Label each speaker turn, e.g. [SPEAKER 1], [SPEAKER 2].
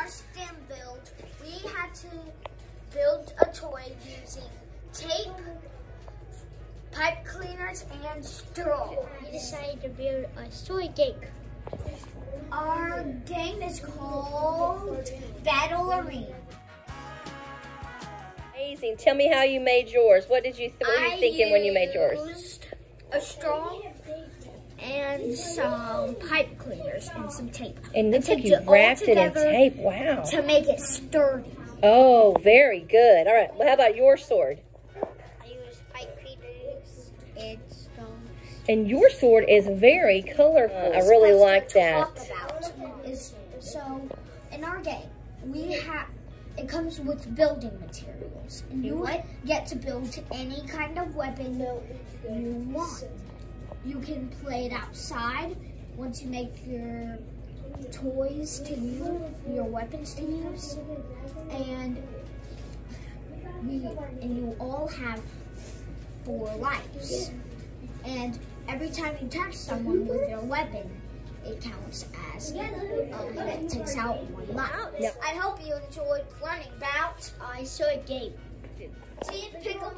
[SPEAKER 1] our STEM build, we had to build a toy using tape, pipe cleaners, and straw.
[SPEAKER 2] We decided to build a toy cake.
[SPEAKER 1] Our game is called Battle Arena.
[SPEAKER 3] Amazing. Tell me how you made yours. What did you, th- what were you
[SPEAKER 1] I
[SPEAKER 3] thinking when you made yours?
[SPEAKER 1] used A straw and some pipe cleaners and some tape.
[SPEAKER 3] And looks
[SPEAKER 1] to
[SPEAKER 3] like you wrapped it in tape. Wow.
[SPEAKER 1] To make it sturdy.
[SPEAKER 3] Oh, very good. All right. Well, how about your sword?
[SPEAKER 2] I used pipe cleaners and stones.
[SPEAKER 3] And your sword is very colorful. I really like
[SPEAKER 1] to
[SPEAKER 3] that.
[SPEAKER 1] Talk about is so in our game we have it comes with building materials, and you get to build any kind of weapon you want. You can play it outside once you make your toys to use, your weapons to use, and we and you all have four lives. And every time you touch someone with your weapon, it counts as um, it takes out one life.
[SPEAKER 3] Yep.
[SPEAKER 1] I hope you enjoyed learning about
[SPEAKER 2] I soy cake.
[SPEAKER 1] Team Pickle.